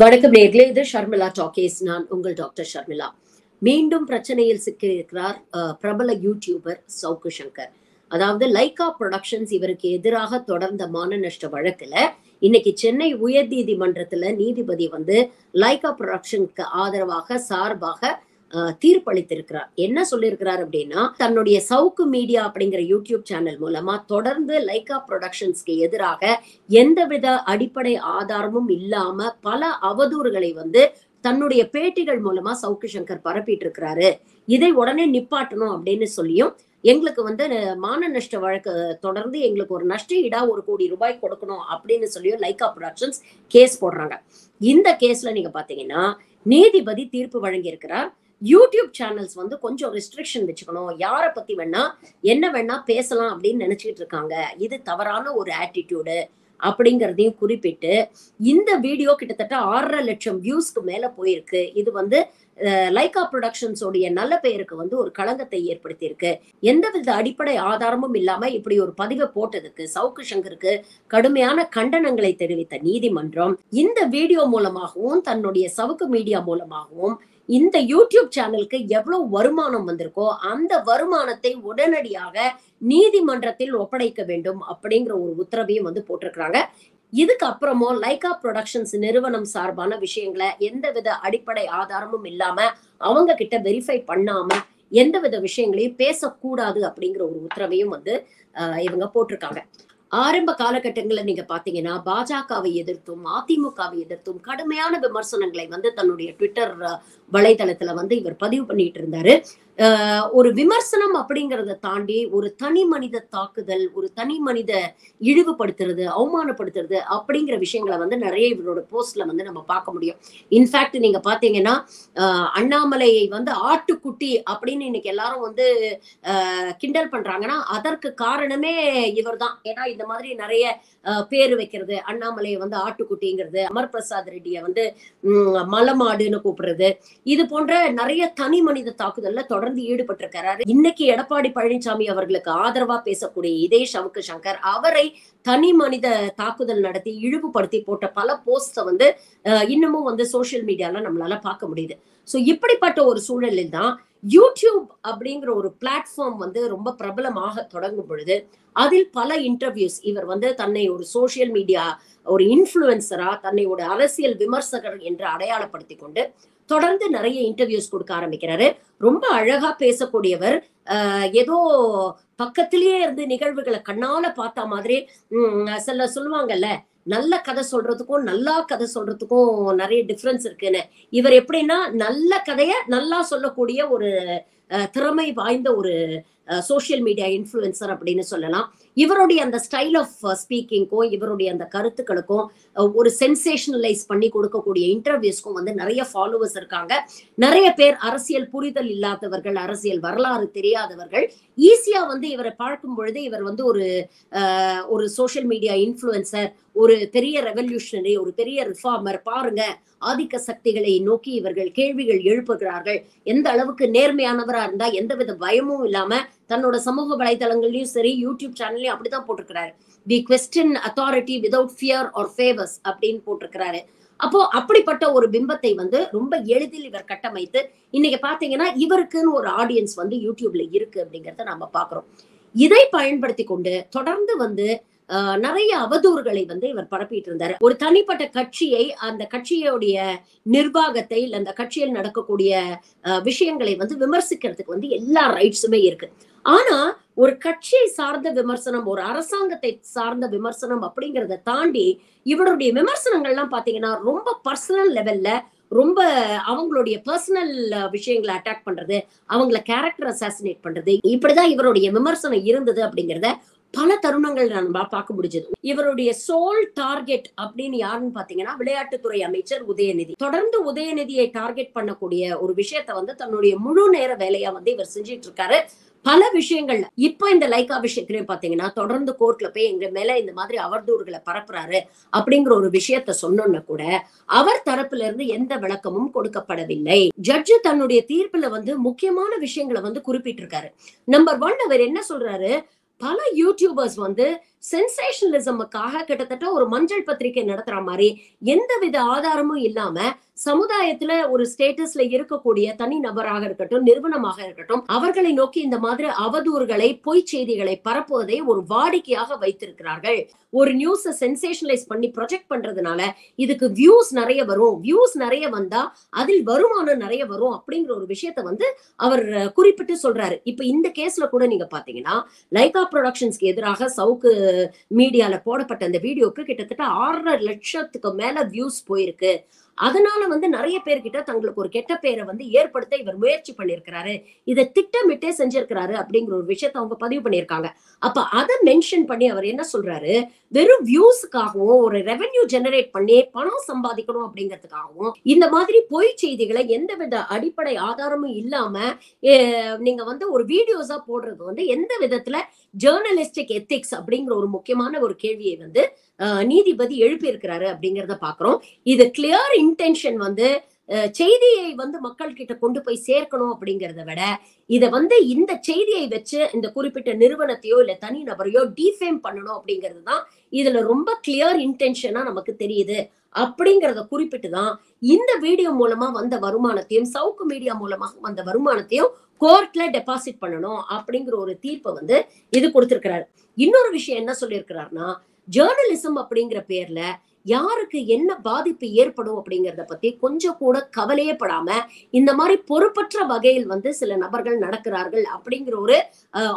வணக்கம் நேர்களே இது ஷர்மிளா டாக்கேஸ். நான் உங்கள் டாக்டர் ஷர்மிளா. மீண்டும் பிரச்சனையில் சிக்கியிருக்கிறார் பிரபல யூடியூபர் சவுக்கு சங்கர். அதாவது லைகா ப்ரொடக்ஷன்ஸ் இவருக்கு எதிராக தொடர்ந்த மான நஷ்ட வழக்குல இன்னைக்கு சென்னை உயர் நீதிமன்றத்துல நீதிபதி வந்து லைகா ப்ரொடக்ஷனுக்கு ஆதரவாக சார்பாக தீர்ப்பளித்திருக்கிறார். என்ன சொல்லியிருக்கிறார் அப்படின்னா தன்னுடைய சவுக்கு மீடியா அப்படிங்கிற யூடியூப் சேனல் மூலமா தொடர்ந்து லைகா ப்ரொடக்ஷன்ஸ்க்கு எதிராக எந்தவித அடிப்படை ஆதாரமும் இல்லாம பல அவதூறுகளை வந்து தன்னுடைய பேட்டிகள் மூலமா சவுக்கு சங்கர் பரப்பிட்டு இருக்கிறாரு இதை உடனே நிப்பாட்டணும் அப்படின்னு சொல்லியும் எங்களுக்கு வந்து மான நஷ்ட வழக்கு தொடர்ந்து எங்களுக்கு ஒரு நஷ்ட ஈடா ஒரு கோடி ரூபாய் கொடுக்கணும் அப்படின்னு சொல்லியும் லைகா ப்ரொடக்ஷன்ஸ் கேஸ் போடுறாங்க. இந்த கேஸ்ல நீங்க பாத்தீங்கன்னா நீதிபதி தீர்ப்பு வழங்கியிருக்கிறார். யூடியூப் சேனல்ஸ் வந்து கொஞ்சம் ரெஸ்ட்ரிக்ஷன் வச்சுக்கணும். யாரை பத்தி வேணா என்ன வேணா பேசலாம் அப்படின்னு நினைச்சிட்டு இருக்காங்க. இது தவறான ஒரு ஆட்டிடியூடு அப்படிங்கிறதையும் குறிப்பிட்டு இந்த வீடியோ கிட்டத்தட்ட ஆறரை லட்சம் வியூஸ்க்கு மேல போயிருக்கு. இது வந்து லைகா ப்ரொடக்ஷன்ஸோடைய நல்ல பெயருக்கு வந்து ஒரு களங்கத்தை ஏற்படுத்தியிருக்கு. எந்தவித அடிப்படை ஆதாரமும் இல்லாம இப்படி ஒரு பதிவை போட்டதுக்கு சவுக்கு சங்கருக்கு கடுமையான கண்டனங்களை தெரிவித்த நீதிமன்றம் இந்த வீடியோ மூலமாகவும் தன்னுடைய சவுக்கு மீடியா மூலமாகவும் இந்த யூடியூப் சேனலுக்கு எவ்வளவு வருமானம் வந்திருக்கோ அந்த வருமானத்தை உடனடியாக நீதிமன்றத்தில் ஒப்படைக்க வேண்டும் அப்படிங்கிற ஒரு உத்தரவையும் வந்து போட்டிருக்கிறாங்க. இதுக்கு அப்புறமும் லைகா ப்ரொடக்ஷன்ஸ் நிறுவனம் சார்பான விஷயங்களை எந்தவித அடிப்படை ஆதாரமும் இல்லாம அவங்க கிட்ட வெரிஃபை பண்ணாம எந்தவித விஷயங்களையும் பேசக்கூடாது அப்படிங்கிற ஒரு உத்தரவையும் வந்து ஆஹ், இவங்க போட்டிருக்காங்க. ஆரம்ப காலகட்டங்களில் நீங்க பாத்தீங்கன்னா பாஜகவை எதிர்த்தும் அதிமுகவை எதிர்த்தும் கடுமையான விமர்சனங்களை வந்து தன்னுடைய ட்விட்டர் வலைதளத்துல வந்து இவர் பதிவு பண்ணிட்டு இருந்தாரு. ஆஹ், ஒரு விமர்சனம் அப்படிங்கறத தாண்டி ஒரு தனி மனித தாக்குதல் ஒரு தனி மனித இழிவுபடுத்துறது அவமானப்படுத்துறது அப்படிங்கிற விஷயங்களை வந்து நிறைய இவரோட போஸ்ட்ல வந்து நம்ம பார்க்க முடியும். இன்ஃபேக்ட் நீங்க பாத்தீங்கன்னா ஆஹ், அண்ணாமலையை வந்து ஆட்டுக்குட்டி அப்படின்னு இன்னைக்கு எல்லாரும் வந்து ஆஹ், கிண்டல் பண்றாங்கன்னா அதற்கு காரணமே இவர்தான். ஏன்னா இந்த மாதிரி நிறைய பேர் வைக்கிறது அண்ணாமலையை வந்து ஆட்டுக்குட்டிங்கிறது அமர் பிரசாத் ரெட்டியை வந்து உம், மலமாடுன்னு கூப்பிடுறது இது போன்ற நிறைய தனி மனித தாக்குதல்ல தொடர்ந்து ஈடுபட்டிருக்கிறாரு. இன்னைக்கு எடப்பாடி பழனிசாமி அவர்களுக்கு ஆதரவா பேசக்கூடிய இதே சவுக்கு சங்கர் அவரை தனி மனித தாக்குதல் நடத்தி இழிவுபடுத்தி போட்ட பல போஸ்ட வந்து இன்னமும் வந்து சோசியல் மீடியால நம்மளால பார்க்க முடியுது. சோ இப்படிப்பட்ட ஒரு சூழலில் தான் யூடியூப் அப்படிங்கிற ஒரு பிளாட்ஃபார்ம் வந்து ரொம்ப பிரபலமாக தொடங்கும் பொழுது அதில் பல இன்டர்வியூஸ் இவர் வந்து தன்னை ஒரு சோசியல் மீடியா ஒரு இன்ஃப்ளூயன்சரா தன்னை ஒரு அரசியல் விமர்சகர் என்று அடையாளப்படுத்தி கொண்டு தொடர்ந்து நிறைய இன்டர்வியூஸ் கொடுக்க ஆரம்பிக்கிறாரு. ரொம்ப அழகா பேசக்கூடியவர். ஆஹ் ஏதோ பக்கத்திலேயே இருந்து நிகழ்வுகளை கண்ணால பார்த்த மாதிரி உம் சில சொல்லுவாங்கல்ல நல்ல கதை சொல்றதுக்கும் நல்லா கதை சொல்றதுக்கும் நிறைய டிஃப்ரென்ஸ் இருக்குன்னு. இவர் எப்படின்னா நல்ல கதைய நல்லா சொல்லக்கூடிய ஒரு திறமை வாய்ந்த ஒரு சோசியல் மீடியா இன்ஃப்ளூயன்சர் அப்படின்னு சொல்லலாம். இவருடைய அந்த ஸ்டைல் ஆஃப் ஸ்பீக்கிங்க்கும் இவருடைய அந்த கருத்துக்களுக்கும் ஒரு சென்சேஷனலைஸ் பண்ணி கொடுக்கக்கூடிய இன்டர்வியூஸ்க்கும் வந்து நிறைய ஃபாலோவர்ஸ் இருக்காங்க. நிறைய பேர் அரசியல் புரிதல் இல்லாதவர்கள் அரசியல் வரலாறு தெரியாதவர்கள் ஈஸியா வந்து இவரை பார்க்கும் பொழுது இவர் வந்து ஒரு ஒரு சோசியல் மீடியா இன்ஃப்ளூயன்சர் ஒரு பெரிய ரெவல்யூஷனரி ஒரு பெரிய ரிஃபார்மர் பாருங்க. ஆதிக்க சக்திகளை நோக்கி இவர்கள் கேள்விகள் எழுப்புகிறார்கள். எந்த அளவுக்கு நேர்மையானவரா இருந்தா எந்தவித பயமும் இல்லாம தன்னோட சமூக வலைதளங்கள்லயும் சரி யூடியூப் சேனல்லையும் அப்படிதான் போட்டிருக்கிறாரு. The question authority without fear or favours அப்படின்னு போட்டிருக்கிறாரு. அப்போ அப்படிப்பட்ட ஒரு பிம்பத்தை வந்து ரொம்ப எளிதில் இவர் கட்டமைத்து இன்னைக்கு பாத்தீங்கன்னா இவருக்குன்னு ஒரு ஆடியன்ஸ் வந்து யூடியூப்ல இருக்கு அப்படிங்கறத நம்ம பாக்குறோம் இதை பயன்படுத்தி கொண்டு தொடர்ந்து வந்து நிறைய அவதூறுகளை வந்து இவர் பரப்பிட்டு இருந்தாரு ஒரு தனிப்பட்ட கட்சியை அந்த கட்சியோடைய நிர்வாகத்தை இல்ல அந்த கட்சியில் நடக்கக்கூடிய ஆஹ், விஷயங்களை வந்து விமர்சிக்கிறதுக்கு வந்து எல்லா ரைட்ஸுமே இருக்கு. ஆனா ஒரு கட்சியை சார்ந்த விமர்சனம் ஒரு அரசாங்கத்தை சார்ந்த விமர்சனம் அப்படிங்கறத தாண்டி இவருடைய விமர்சனங்கள்லாம் பாத்தீங்கன்னா ரொம்ப பர்சனல் லெவல்ல ரொம்ப அவங்களுடைய பர்சனல் விஷயங்களை அட்டாக் பண்றது அவங்கள கேரக்டர் அசாசினேட் பண்றது இப்படிதான் இவருடைய விமர்சனம் இருந்தது அப்படிங்கிறத பல தருணங்கள் நம்ம பார்க்க முடிஞ்சது. இவருடைய சோல் டார்கெட் அப்படின்னு யாருன்னு பாத்தீங்கன்னா விளையாட்டுத்துறை அமைச்சர் உதயநிதி. தொடர்ந்து உதயநிதியை டார்கெட் பண்ணக்கூடிய ஒரு விஷயத்த வந்து தன்னுடைய முழு நேர வேலையா வந்து இவர் செஞ்சிட்டு இருக்காரு பல விஷயங்கள்ல இப்ப இந்த லைக்கா விஷயத்திலயும் பாத்தீங்கன்னா தொடர்ந்து கோர்ட்ல போய் எங்க மேல இந்த மாதிரி அவதூறுகளை பரப்புறாரு அப்படிங்கிற ஒரு விஷயத்த சொன்னோன்னு கூட அவர் தரப்புல இருந்து எந்த விளக்கமும் கொடுக்கப்படவில்லை. ஜட்ஜு தன்னுடைய தீர்ப்புல வந்து முக்கியமான விஷயங்களை வந்து குறிப்பிட்டிருக்காரு. நம்பர் ஒன் அவர் என்ன சொல்றாரு? பல யூடியூபர்ஸ் வந்து சென்சேஷனலிசமுக்காக கிட்டத்தட்ட ஒரு மஞ்சள் பத்திரிகை நடத்துற மாதிரி எந்தவித ஆதாரமும் இல்லாம சமுதாயத்துல ஒரு ஸ்டேட்டஸ்ல இருக்கக்கூடிய தனி நபராக இருக்கட்டும் நிறுவனமாக இருக்கட்டும் அவர்களை நோக்கி இந்த மாதிரி அவதூறுகளை பொய் செய்திகளை பரப்புவதை ஒரு வாடிக்கையாக வைத்திருக்கிறார்கள். ஒரு நியூஸ சென்சேஷனலைஸ் பண்ணி ப்ரொஜெக்ட் பண்றதுனால இதுக்கு வியூஸ் நிறைய வரும். வியூஸ் நிறைய வந்தா அதில் வருமானம் நிறைய வரும் அப்படிங்கிற ஒரு விஷயத்த வந்து அவர் குறிப்பிட்டு சொல்றாரு. இப்ப இந்த கேஸ்ல கூட நீங்க பாத்தீங்கன்னா லைகா ப்ரொடக்ஷன்ஸ்க்கு எதிராக சவுக்கு மீடியால போடப்பட்ட அந்த வீடியோக்கு கிட்டத்தட்ட ஆறரை லட்சத்துக்கு மேல வியூஸ் போயிருக்கு. அதனால வந்து நிறைய பேர்கிட்ட தங்களுக்கு ஒரு கெட்ட பேரை வந்து ஏற்படுத்த இவர் முயற்சி பண்ணியிருக்கிறாரு. இதை திட்டமிட்டே செஞ்சிருக்கிறாரு அப்படிங்கிற ஒரு விஷயத்த அவங்க பதிவு பண்ணியிருக்காங்க. அப்ப அதை மென்ஷன் பண்ணி அவர் என்ன சொல்றாரு? வெறும் வியூஸுக்காகவும் ஒரு ரெவென்யூ ஜெனரேட் பண்ணி பணம் சம்பாதிக்கணும் அப்படிங்கிறதுக்காகவும் இந்த மாதிரி பொய் செய்திகளை எந்தவித அடிப்படை ஆதாரமும் இல்லாம நீங்க வந்து ஒரு வீடியோஸா போடுறது வந்து எந்த விதத்துல ஜேர்னலிஸ்டிக் எத்திக்ஸ் அப்படிங்கிற ஒரு முக்கியமான ஒரு கேள்வியை வந்து நீதிபதி எழுப்பியிருக்கிறாரு அப்படிங்கிறத பாக்குறோம் இது கிளியர் இன்டென்ஷன் வந்து செய்தியை வந்து மக்கள் கிட்ட கொண்டு போய் சேர்க்கணும் அப்படிங்கிறத விட இதை வந்து இந்த செய்தியை வச்சு இந்த குறிப்பிட்ட நிறுவனத்தையோ இல்ல தனி நபரையோ டிஃபேம் பண்ணணும் அப்படிங்கிறது தான் இதுல ரொம்ப கிளியர் இன்டென்ஷனா நமக்கு தெரியுது. அப்படிங்கிறத குறிப்பிட்டு தான் இந்த வீடியோ மூலமா வந்த வருமானத்தையும் சவுக்கு மீடியா மூலமாக வந்த வருமானத்தையும் கோர்ட்ல டெபாசிட் பண்ணணும் அப்படிங்கிற ஒரு தீர்ப்பை வந்து இது கொடுத்திருக்கிறாரு. இன்னொரு விஷயம் என்ன சொல்லியிருக்கிறாருன்னா ஜேர்னலிசம் அப்படிங்கிற பேர்ல யாருக்கு என்ன பாதிப்பு ஏற்படும் அப்படிங்கிறத பத்தி கொஞ்சம் கூட கவலையே படாம இந்த மாதிரி பொறுப்பற்ற வகையில் வந்து சில நபர்கள் நடக்கிறார்கள் அப்படிங்கிற ஒரு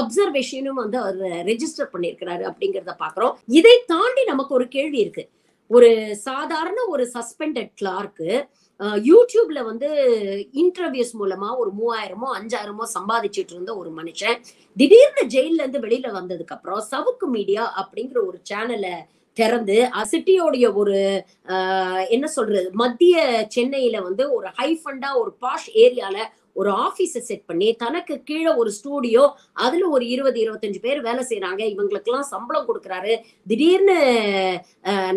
அப்சர்வேஷனும் வந்து அவர் ரெஜிஸ்டர் பண்ணியிருக்கிறாரு அப்படிங்கிறத பாக்குறோம். இதை தாண்டி நமக்கு ஒரு கேள்வி இருக்கு. ஒரு சாதாரண ஒரு சஸ்பெண்டட் கிளார்க்கு யூடியூப்ல வந்து இன்டர்வியூஸ் மூலமா ஒரு மூவாயிரமோ அஞ்சாயிரமோ சம்பாதிச்சிட்டு இருந்த ஒரு மனுஷன் திடீர்னு ஜெயில இருந்து வெளியில வந்ததுக்கு அப்புறம் சவுக்கு மீடியா அப்படிங்கிற ஒரு சேனலை திறந்து சிட்டியோடைய ஒரு ஆஹ், என்ன சொல்றது மத்திய சென்னையில வந்து ஒரு ஹைஃபண்டா ஒரு பாஷ் ஏரியால ஒரு ஆபீஸ செட் பண்ணி தனக்கு கீழே ஒரு ஸ்டூடியோ அதுல ஒரு இருபது இருபத்தஞ்சு பேர் வேலை செய்யறாங்க இவங்களுக்கு எல்லாம் சம்பளம் கொடுக்கறாரு. திடீர்னு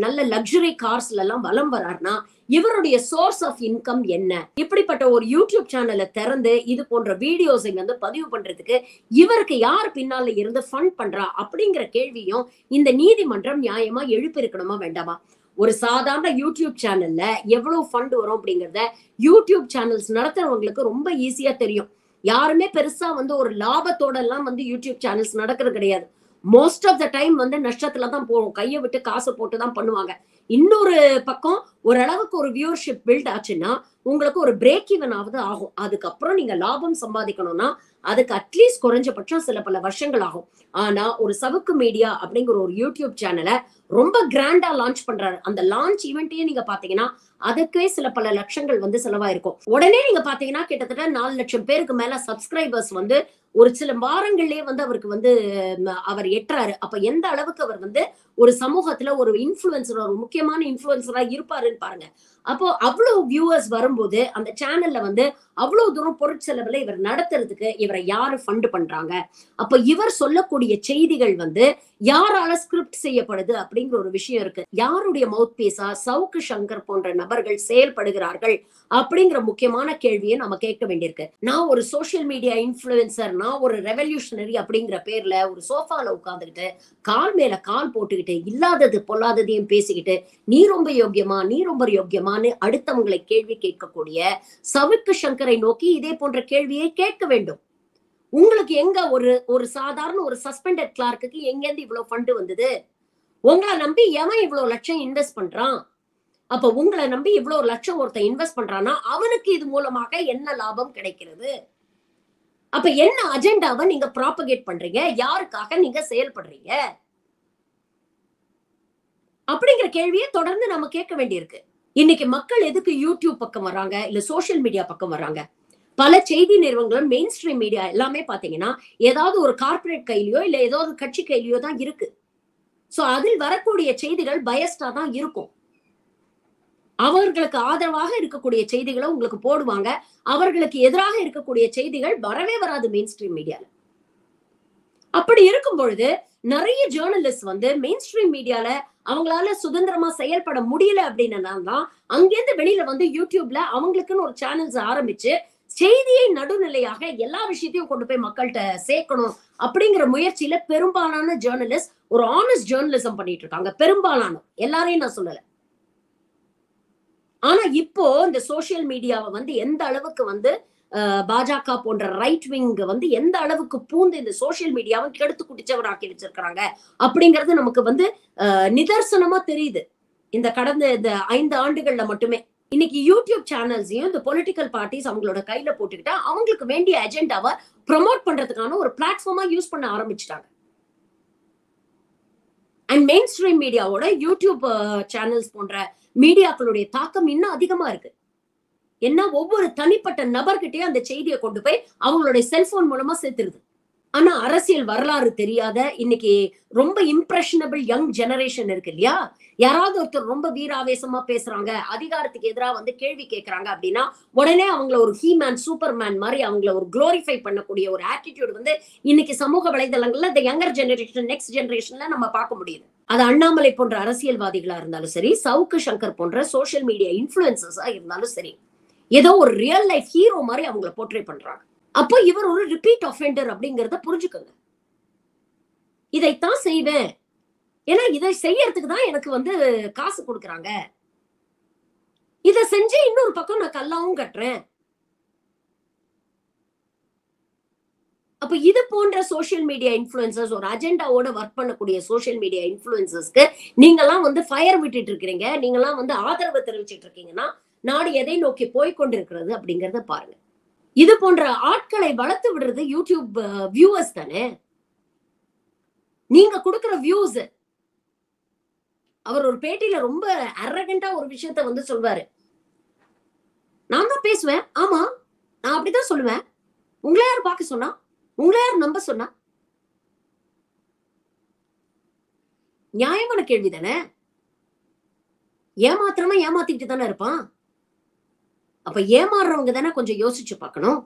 நல்ல லக்ஸுரி கார்ஸ்ல எல்லாம் வலம் வராருன்னா இவருடைய சோர்ஸ் ஆஃப் இன்கம் என்ன? இப்படிப்பட்ட ஒரு யூடியூப் சேனலை திறந்து இது போன்ற வீடியோஸை வந்து பதிவு பண்றதுக்கு இவருக்கு யார் பின்னால இருந்து ஃபண்ட் பண்றா? அப்படிங்கிற கேள்வியும் இந்த நீதிமன்றம் நியாயமா எழுப்பியிருக்கணுமா வேண்டாமா? ஒரு சாதாரண யூடியூப் சேனல்ல எவ்வளவு ஃபண்ட் வரும் அப்படிங்கறத யூடியூப் சேனல்ஸ் நடத்துறவங்களுக்கு ரொம்ப ஈஸியா தெரியும். யாருமே பெருசா வந்து ஒரு லாபத்தோட எல்லாம் வந்து யூடியூப் சேனல்ஸ் நடக்கிறது கிடையாது. மோஸ்ட் ஆஃப் த டைம் வந்து நஷ்டத்துல தான் போகும். கையை விட்டு காசு போட்டு தான் பண்ணுவாங்க. இன்னொரு பக்கம் ஓரளவுக்கு ஒரு வியூவர்ஷிப் பில்ட் ஆச்சுன்னா உங்களுக்கு ஒரு பிரேக் ஈவன் ஆகுது ஆகும். அதுக்கப்புறம் நீங்க லாபம் சம்பாதிக்கணும்னா அதுக்கு அட்லீஸ்ட் குறைஞ்சபட்சம் சில பல வருஷங்கள் ஆகும். ஆனா ஒரு சவுக்கு மீடியா அப்படிங்கிற ஒரு யூடியூப் சேனலை ரொம்ப கிராண்டா லான்ச் பண்றாரு. அந்த லான்ச் ஈவெண்ட்டையே நீங்க பாத்தீங்கன்னா அதுக்கே சில பல லட்சங்கள் வந்து செலவாயிருக்கும். உடனே நீங்க பாத்தீங்கன்னா கிட்டத்தட்ட நாலு லட்சம் பேருக்கு மேல சப்ஸ்கிரைபர்ஸ் வந்து ஒரு சில வாரங்கள்லயே வந்து அவருக்கு வந்து அவர் எட்டுறாரு. அப்ப எந்த அளவுக்கு அவர் வந்து ஒரு சமூகத்துல ஒரு இன்ஃபுளுசர் ஒரு முக்கியமான இன்ஃபுளுசரா இருப்பாருன்னு பாருங்க. அப்போ அவ்வளவு வியூவர்ஸ் வரும்போது அந்த சேனல்ல வந்து அவ்வளவு தூரம் பொருட்செலவுல இவர் நடத்துறதுக்கு இவரை யாரு ஃபண்ட் பண்றாங்க? அப்ப இவர் சொல்லக்கூடிய செய்திகள் வந்து யாரால ஸ்கிரிப்ட் செய்யப்படுது அப்படிங்கிற ஒரு விஷயம் இருக்கு. யாருடைய மவுத் பீஸா சவுக்கு சங்கர் போன்ற நபர்கள் செயல்படுகிறார்கள் அப்படிங்கிற முக்கியமான கேள்வியை நம்ம கேட்க வேண்டியிருக்கு. நான் ஒரு சோசியல் மீடியா இன்ஃபுளுசர் நான் ஒரு ரெவல்யூஷனரி அப்படிங்கிற பேர்ல ஒரு சோஃபால உட்காந்துக்கிட்டு கால் மேல கால் போட்டுக்கிட்டு இல்லாதது பொல்லாததையும் பேசிக்கிட்டு நீ ரொம்ப யோக்கியமா? நீ ரொம்ப யோக்கியமான்னு அடுத்தவங்களை கேள்வி கேட்கக்கூடிய சவுக்கு சங்கரை நோக்கி இதே போன்ற கேள்வியை கேட்க வேண்டும். உங்களுக்கு எங்க ஒரு ஒரு சாதாரண ஒரு சஸ்பெண்டட் கிளார்க்குக்கு எங்கேருந்து இவ்வளவு ஃபண்ட் வந்தது? உங்களை நம்பி எவன் இவ்வளவு லட்சம் இன்வெஸ்ட் பண்றான்? அப்ப உங்களை நம்பி இவ்வளவு லட்சம் ஒருத்தன் இன்வெஸ்ட் பண்றான்னா அவனுக்கு இது மூலமாக என்ன லாபம் கிடைக்கிறது? அப்ப என்ன அஜெண்டாவை நீங்க ப்ராபகேட் பண்றீங்க? யாருக்காக நீங்க செயல்படுறீங்க? அப்படிங்கிற கேள்வியை தொடர்ந்து நம்ம கேட்க வேண்டியிருக்கு. இன்னைக்கு மக்கள் எதுக்கு யூடியூப் பக்கம் வராங்க இல்ல சோஷியல் மீடியா பக்கம் வராங்க பல செய்தி நிறுவனங்களும் மெயின் ஸ்ட்ரீம் மீடியா எல்லாமே பாத்தீங்கன்னா ஏதாவது ஒரு கார்ப்பரேட் கையிலயோ இல்ல ஏதாவது கட்சி கையிலயோ தான் இருக்கு. சோ அதில் வரக்கூடிய செய்திகள் பயஸ்டா தான் இருக்கும். அவர்களுக்கு ஆதரவாக இருக்கக்கூடிய செய்திகளை உங்களுக்கு போடுவாங்க. அவர்களுக்கு எதிராக இருக்கக்கூடிய செய்திகள் வரவே வராது மெயின் ஸ்ட்ரீம் மீடியால அப்படி இருக்கும் பொழுது நிறைய ஜேர்னலிஸ்ட் வந்து மெயின் ஸ்ட்ரீம் மீடியால அவங்களால சுதந்திரமா செயல்பட முடியல அப்படின்னா தான் அங்கேருந்து வெளியில வந்து யூடியூப்ல அவங்களுக்குன்னு ஒரு சேனல்ஸ் ஆரம்பிச்சு செய்தியை நடுநிலையாக எல்லா விஷயத்தையும் கொண்டு போய் மக்கள்கிட்ட சேர்க்கணும் அப்படிங்கிற முயற்சியில பெரும்பாலான ஜேர்னலிஸ்ட் ஒரு ஆனஸ்ட் ஜேர்னலிசம் பண்ணிட்டு இருக்காங்க. பெரும்பாலான. எல்லாரையும் நான் சொல்லல. ஆனா இப்போ இந்த சோசியல் மீடியாவை வந்து எந்த அளவுக்கு வந்து அஹ், பாஜக போன்ற ரைட் விங் வந்து எந்த அளவுக்கு பூந்து இந்த சோசியல் மீடியாவை கெடுத்து குடிச்சவராக்கி வச்சிருக்கிறாங்க அப்படிங்கிறது நமக்கு வந்து அஹ், நிதர்சனமா தெரியுது. இந்த கடந்த இந்த ஐந்து ஆண்டுகள்ல மட்டுமே. இன்னைக்கு யூடியூப் சேனல்ஸையும் இந்த பொலிட்டிக்கல் பார்ட்டிஸ் அவங்களோட கையில போட்டுக்கிட்டா அவங்களுக்கு வேண்டிய அஜெண்டாவை ப்ரமோட் பண்றதுக்கான ஒரு பிளாட்ஃபார்மா யூஸ் பண்ண ஆரம்பிச்சிட்டாங்க. அண்ட் மெயின் ஸ்ட்ரீம் மீடியாவோட யூடியூப் சேனல்ஸ் போன்ற மீடியாக்களுடைய தாக்கம் இன்னும் அதிகமா இருக்கு. என்ன ஒவ்வொரு தனிப்பட்ட நபர்கிட்டயும் அந்த செய்தியை கொண்டு போய் அவங்களுடைய செல்போன் மூலமா சேர்த்துருது ஆனா அரசியல் வரலாறு தெரியாத இன்னைக்கு ரொம்ப இம்ப்ரெஷனபிள் யங் ஜெனரேஷன் இருக்கு இல்லையா? யாராவது ஒருத்தர் ரொம்ப வீராவேசமா பேசுறாங்க அதிகாரத்துக்கு எதிராக வந்து கேள்வி கேட்கறாங்க அப்படின்னா உடனே அவங்கள ஒரு ஹீமேன் சூப்பர்மேன் மாதிரி அவங்கள ஒரு குளோரிஃபை பண்ணக்கூடிய ஒரு ஆட்டிடியூட் வந்து இன்னைக்கு சமூக வலைதளங்கள்ல இந்த யங்கர் ஜெனரேஷன் நெக்ஸ்ட் ஜெனரேஷன்ல நம்ம பார்க்க முடியுது. அது அண்ணாமலை போன்ற அரசியல்வாதிகளா இருந்தாலும் சரி சவுக்கு சங்கர் போன்ற சோஷியல் மீடியா இன்ஃபுளுசஸா இருந்தாலும் சரி ஏதோ ஒரு ரியல் லைஃப் ஹீரோ மாதிரி அவங்கள போர்ட்ரே பண்றாங்க. அப்போ இவர் ஒரு ரிப்பீட் அஃபெண்டர் அப்படிங்கிறத புரிஞ்சுக்கோங்க. இதைத்தான் செய்வேன். ஏன்னா இதை செய்யறதுக்கு தான் எனக்கு வந்து காசு கொடுக்குறாங்க. இதை செஞ்சு இன்னொரு பக்கம் நான் கல்லாவும் கட்டுறேன். அப்ப இது போன்ற சோஷியல் மீடியா இன்ஃபுளுசர்ஸ் ஒரு அஜெண்டாவோட ஒர்க் பண்ணக்கூடிய சோஷியல் மீடியா இன்ஃபுளுசர்ஸ்க்கு நீங்கெல்லாம் வந்து ஃபயர் விட்டுட்டு இருக்கிறீங்க. நீங்கெல்லாம் வந்து ஆதரவு தெரிவிச்சிட்டு இருக்கீங்கன்னா நாடு எதை நோக்கி போய் கொண்டிருக்கிறது அப்படிங்கறத பாருங்க. இது போன்ற ஆட்களை வளர்த்து விடுறது யூடியூப் வியூவர்ஸ் தானே? நீங்க கொடுக்குற வியூஸ் அவர் ஒரு பேட்டியில ரொம்ப அரகண்டா ஒரு விஷயத்த வந்து சொல்வாரு. நான் தான் பேசுவேன். ஆமா நான் அப்படிதான் சொல்லுவேன். உங்களை யார் பார்க்க சொன்னா? உங்களை யார் நம்ப சொன்னா? நியாயமான கேள்வி தானே ஏமாத்திரமா ஏமாத்திட்டு தானே இருப்பான்? அப்ப ஏமாறுறவங்க தானே கொஞ்சம் யோசிச்சு பார்க்கணும்.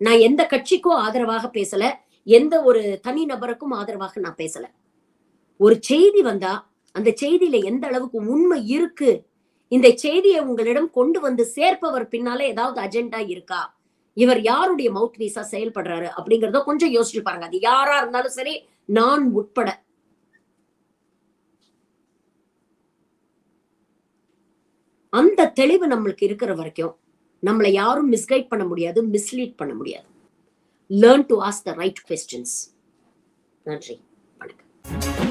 நான் எந்த கட்சிக்கோ ஆதரவாக பேசல எந்த ஒரு தனி நபருக்கும் ஆதரவாக நான் பேசல. ஒரு செய்தி வந்தா அந்த செய்தியில எந்த அளவுக்கு உண்மை இருக்கு? இந்த செய்தியை உங்களிடம் கொண்டு வந்து சேர்ப்பவர் பின்னால ஏதாவது அஜெண்டா இருக்கா? இவர் யாருடைய மவுத் பீஸா செயல்படுறாரு அப்படிங்கறத கொஞ்சம் யோசிச்சு பாருங்க. அது யாரா இருந்தாலும் சரி நான் உட்பட. அந்த தெளிவு நம்மளுக்கு இருக்கிற வரைக்கும் நம்மளை யாரும் மிஸ்கைட் பண்ண முடியாது மிஸ்லீட் பண்ண முடியாது. Learn to ask the right questions நன்றி. வணக்கம்.